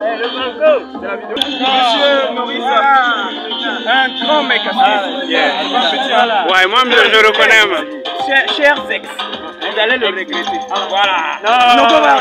Monsieur Maurice, un grand mec à. Yeah. Ouais, moi, je le reconnais. Cher Chers, vous allez le regretter. Voilà. Non, on va